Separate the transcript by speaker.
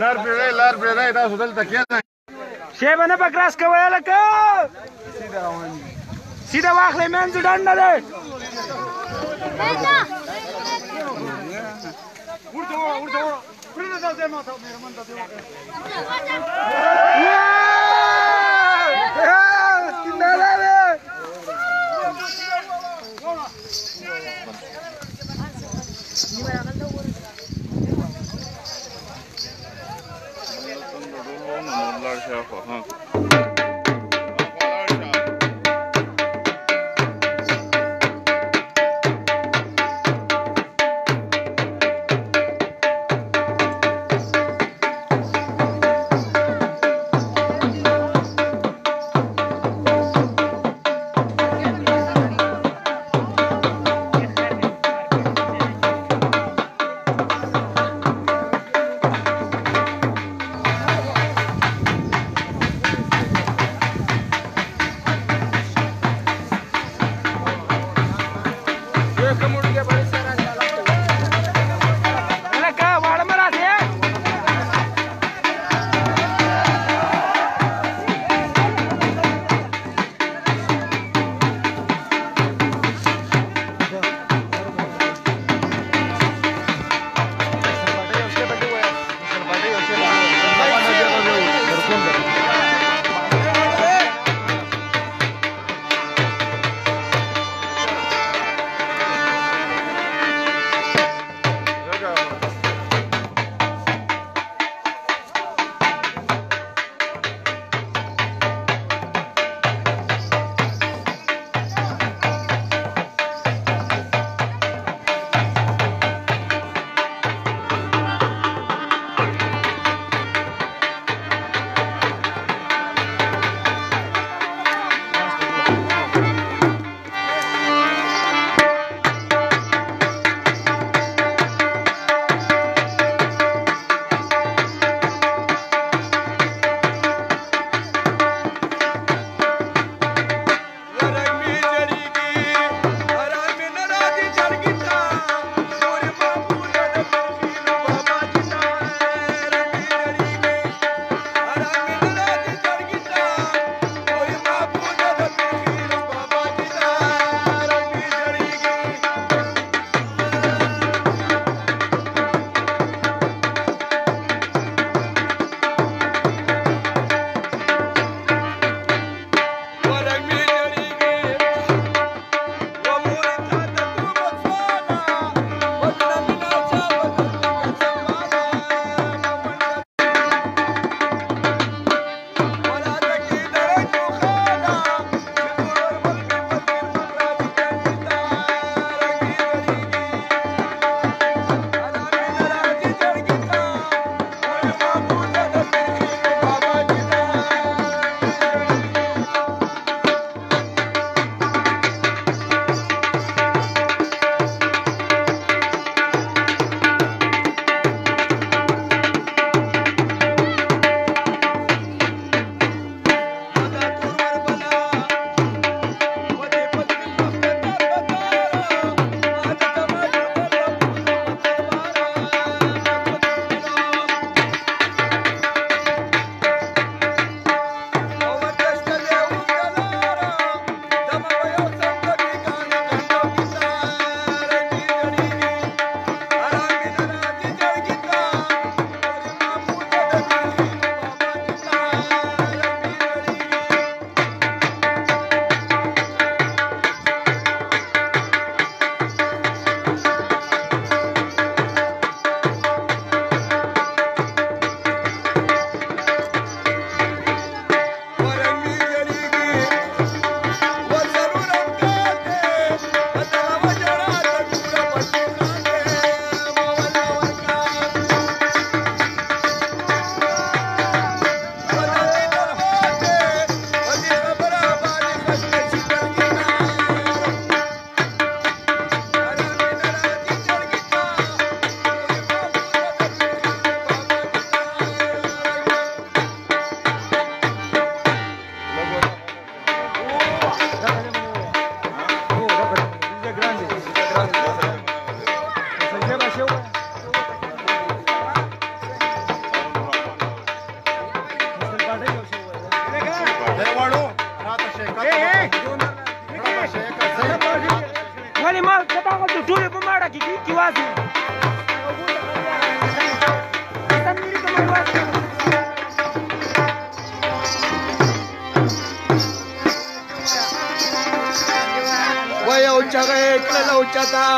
Speaker 1: لار پیړی لار پیړی تاسو دلته کېنئ شی به نه په کراس کوی لکه سیده واخلئ منځ ډنډه دی ورته وړه ورته وړه پرېږده دا ځای ما ته مېرمن ته دې وکړه 嗯。کلمات د هغه د ټولې په ماړه کې کې واسي وای او چغې کله او چتا